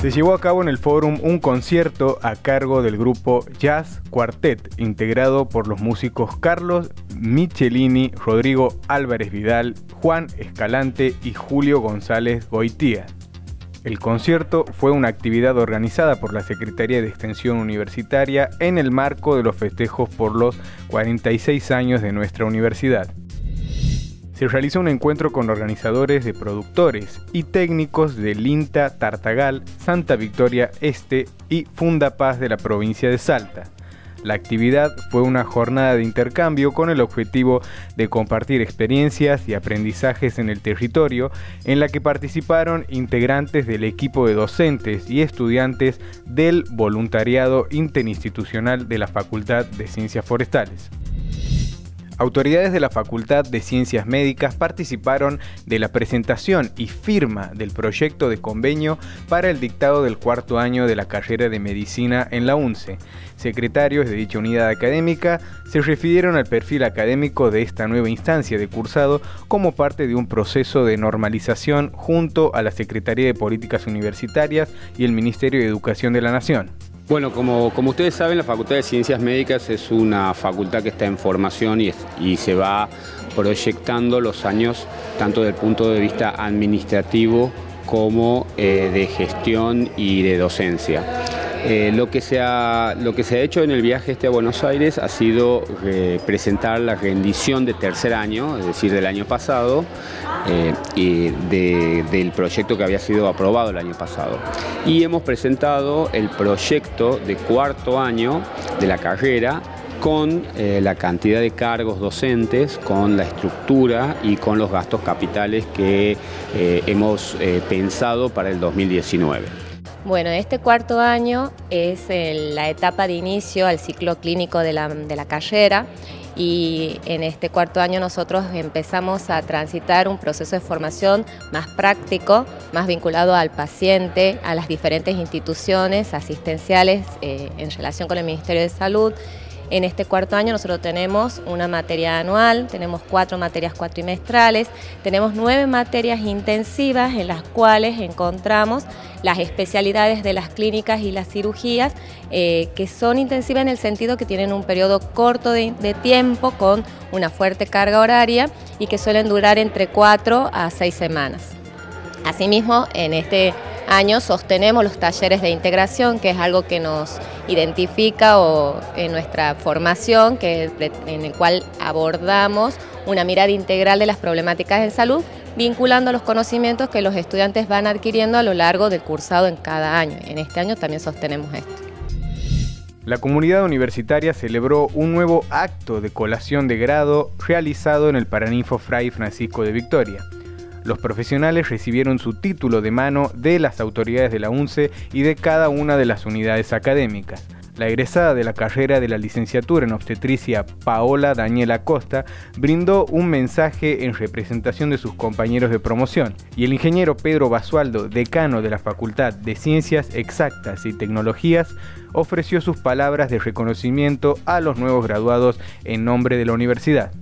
Se llevó a cabo en el Fórum un concierto a cargo del grupo Jazz Quartet, integrado por los músicos Carlos Michelini, Rodrigo Álvarez Vidal, Juan Escalante y Julio González Goitía. El concierto fue una actividad organizada por la Secretaría de Extensión Universitaria en el marco de los festejos por los 46 años de nuestra universidad se realizó un encuentro con organizadores de productores y técnicos del INTA Tartagal, Santa Victoria Este y Funda Paz de la provincia de Salta. La actividad fue una jornada de intercambio con el objetivo de compartir experiencias y aprendizajes en el territorio, en la que participaron integrantes del equipo de docentes y estudiantes del voluntariado interinstitucional de la Facultad de Ciencias Forestales. Autoridades de la Facultad de Ciencias Médicas participaron de la presentación y firma del proyecto de convenio para el dictado del cuarto año de la carrera de medicina en la UNCE. Secretarios de dicha unidad académica se refirieron al perfil académico de esta nueva instancia de cursado como parte de un proceso de normalización junto a la Secretaría de Políticas Universitarias y el Ministerio de Educación de la Nación. Bueno, como, como, ustedes saben, la Facultad de Ciencias Médicas es una facultad que está en formación y, se va proyectando los años tanto desde el punto de vista administrativo como eh, de gestión y de docencia. Eh, lo, que se ha, hecho en el viaje este a Buenos Aires ha sido eh, presentar la rendición de tercer año, es decir, del año pasado, eh, del proyecto que había sido aprobado el año pasado. Y hemos presentado el proyecto de cuarto año de la carrera con la cantidad de cargos docentes, con la estructura y con los gastos capitales que hemos pensado para el 2019. Bueno, este cuarto año es la etapa de inicio al ciclo clínico de la, carrera y en este cuarto año nosotros empezamos a transitar un proceso de formación más práctico, más vinculado al paciente, a las diferentes instituciones asistenciales eh, en relación con el Ministerio de Salud en este cuarto año nosotros tenemos una materia anual, tenemos cuatro materias cuatrimestrales, tenemos nueve materias intensivas en las cuales encontramos las especialidades de las clínicas y las cirugías eh, que son intensivas en el sentido que tienen un periodo corto de, de tiempo con una fuerte carga horaria y que suelen durar entre cuatro a seis semanas. Asimismo, en este año sostenemos los talleres de integración, que es algo que nos identifica en nuestra formación, que, en el cual abordamos una mirada integral de las problemáticas de salud, vinculando los conocimientos que los estudiantes van adquiriendo a lo largo del cursado en cada año. En este año también sostenemos esto. La comunidad universitaria celebró un nuevo acto de colación de grado realizado en el Paraninfo Fray Francisco de Victoria. Los profesionales recibieron su título de mano de las autoridades de la UNCE y de cada una de las unidades académicas. La egresada de la carrera de la licenciatura en obstetricia Paola Daniela Costa brindó un mensaje en representación de sus compañeros de promoción y el ingeniero Pedro Basualdo, decano de la Facultad de Ciencias Exactas y Tecnologías, ofreció sus palabras de reconocimiento a los nuevos graduados en nombre de la universidad.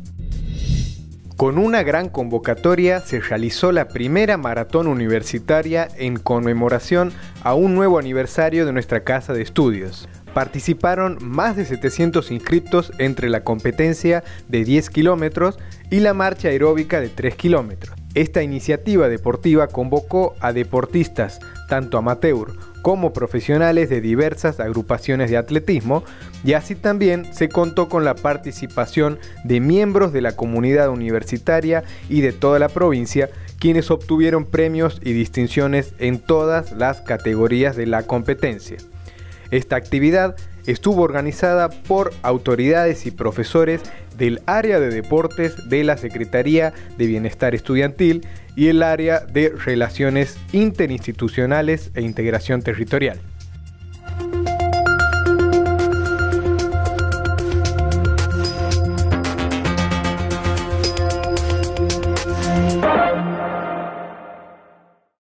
Con una gran convocatoria se realizó la primera maratón universitaria en conmemoración a un nuevo aniversario de nuestra casa de estudios. Participaron más de 700 inscriptos entre la competencia de 10 kilómetros y la marcha aeróbica de 3 kilómetros. Esta iniciativa deportiva convocó a deportistas, tanto amateur como profesionales de diversas agrupaciones de atletismo y así también se contó con la participación de miembros de la comunidad universitaria y de toda la provincia quienes obtuvieron premios y distinciones en todas las categorías de la competencia. Esta actividad estuvo organizada por autoridades y profesores del área de deportes de la Secretaría de Bienestar Estudiantil y el área de Relaciones Interinstitucionales e Integración Territorial.